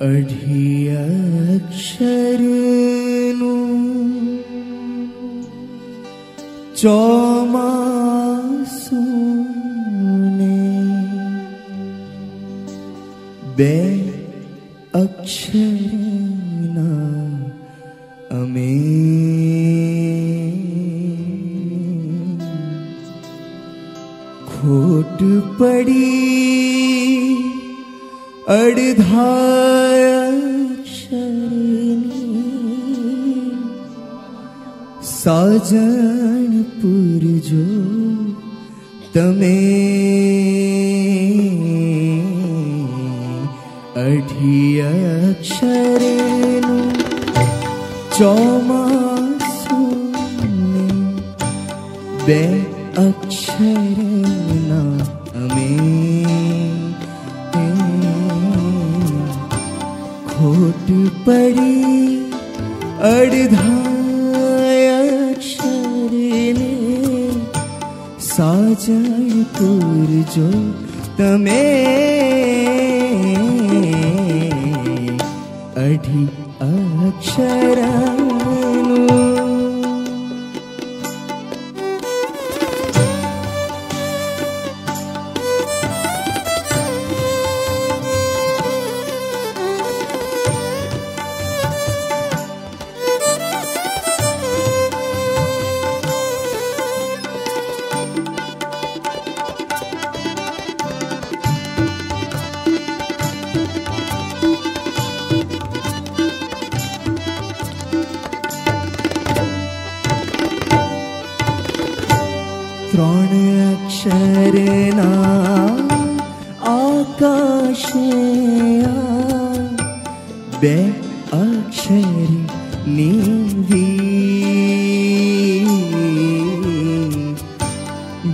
अक्षरनु चौमासूने बे अक्षरना अमे। खोट पड़ी अर्ध सजन पूरजोमे अध्य अक्षरे चमासो बे अक्षरे अमे पड़ी अड़धाय अक्षर ने जो तमें अढ़ी ण अक्षरणा आकाशे अक्षर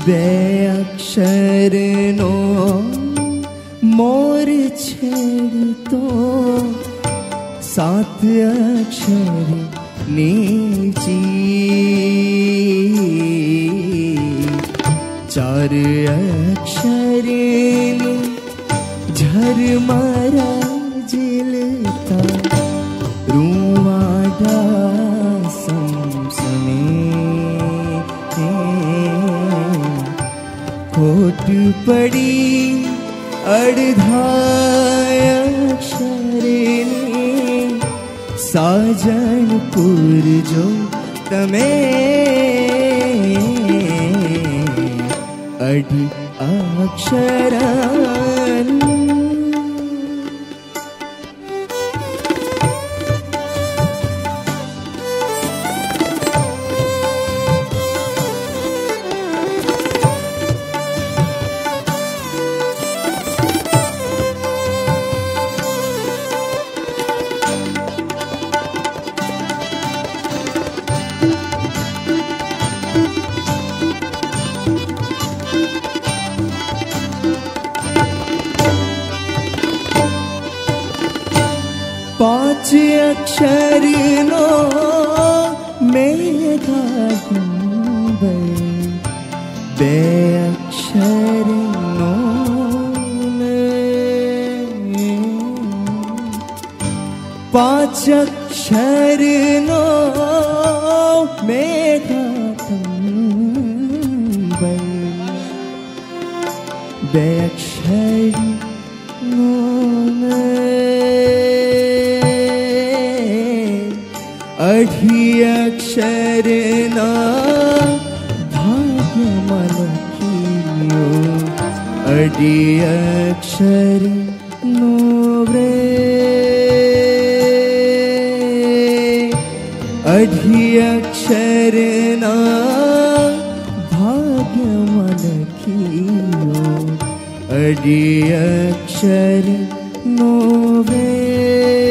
बे अक्षर नो मोर छेड़ तो सात साक्षर नीची चार अक्षर झर मारा जिलता खोट पड़ी अड़धाय साजनपुर जो तमें शरण पाच अक्षरिणो मेधा अक्षरि पाच अक्षरणा मेधार धिरना भाग्यो अडि अक्षर नो वे अधि अक्षरणा भाग्यो अडि अक्षर नो वे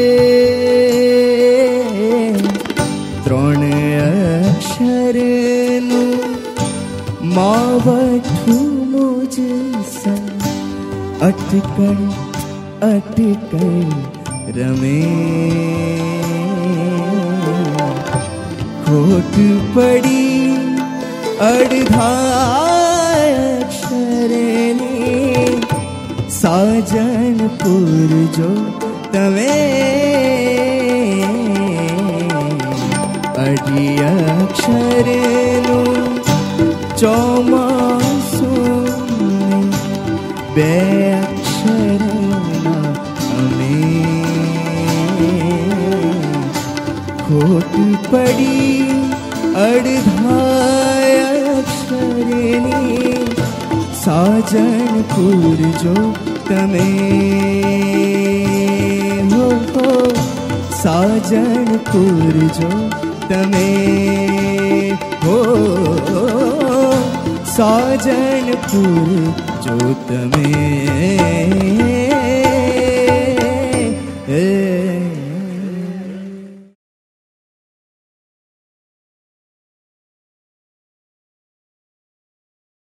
आवठू मुझसे। अटकर अटकर रमे। खोट पड़ी अक्षरे साजनपुर जो तवे। अक्षरे અક્ષરનું ચોમાસું બે અક્ષરના અમે ખોટ પડી અડધા અક્ષરની સાજન પૂરજો તમે હો હો સાજન પૂરજો તમે હો साजनपुर जोत में।